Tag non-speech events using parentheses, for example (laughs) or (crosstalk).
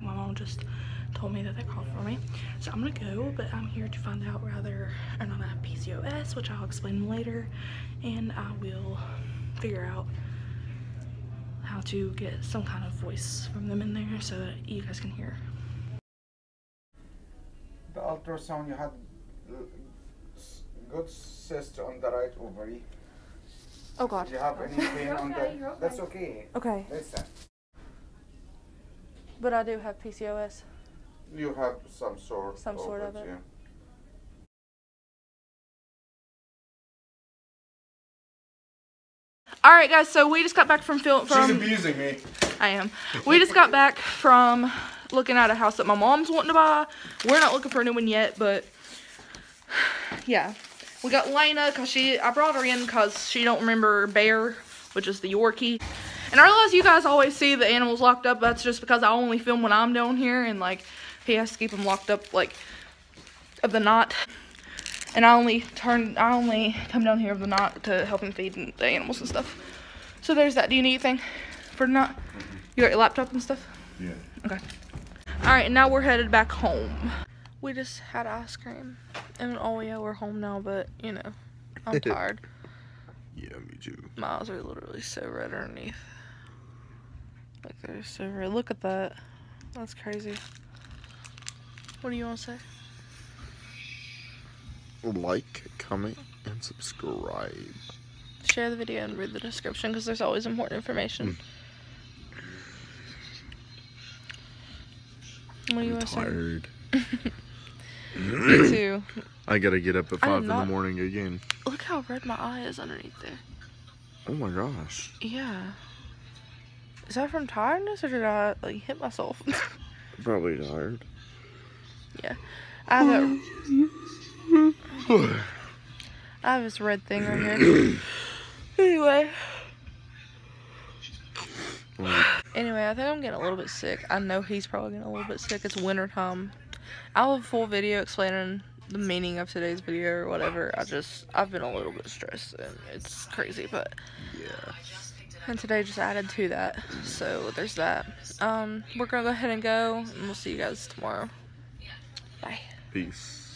mom just told me that they called for me. So I'm gonna go, but I'm here to find out whether or not I have PCOS, which I'll explain later, and I will figure out how to get some kind of voice from them in there so that you guys can hear. The ultrasound you had uh, s- good cyst on the right ovary. Oh god. Do you have any pain on okay, the? okay. That's okay. Okay, Listen, but I do have PCOS. you have some sort. Some sort of it. yeah. All right, guys. So we just got back from film. From She's abusing me. I am. We just got back from looking at a house that my mom's wanting to buy. We're not looking for a new one yet, but yeah, we got Lena because she. I brought her in because she don't remember Bear, which is the Yorkie. And I realize you guys always see the animals locked up. That's just because I only film when I'm down here, and like he has to keep them locked up like of the knot. And I only turn. I only come down here of the knot to help him feed the animals and stuff. So there's that. Do you need anything for the knot? You got your laptop and stuff? Yeah. Okay. Alright, now we're headed back home. We just had ice cream. And oh yeah, we're home now, but you know, I'm (laughs) tired. Yeah, me too. My eyes are literally so red underneath. Like they're so red. Look at that. That's crazy. What do you want to say? Like, comment, and subscribe. Share the video and read the description because there's always important information. Hmm. What do you I'm want to say? tired. Me too. I gotta get up at five in the morning again. Look how red my eye is underneath there. Oh my gosh. Yeah. Is that from tiredness or did I like hit myself? (laughs) Probably tired. Yeah. I have a, (sighs) I have this red thing right here. (clears throat) anyway. Anyway, I think I'm getting a little bit sick. I know he's probably getting a little bit sick. It's winter time. I'll have a full video explaining the meaning of today's video or whatever. I just I've been a little bit stressed and it's crazy, but Yeah. And today just added to that. So there's that. Um, we're gonna go ahead and go, and we'll see you guys tomorrow. Bye. Peace.